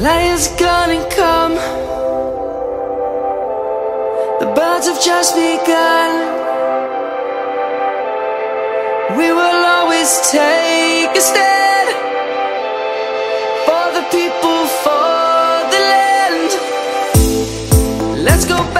Light is gonna come. The birds have just begun. We will always take a stand For the people, for the land. Let's go back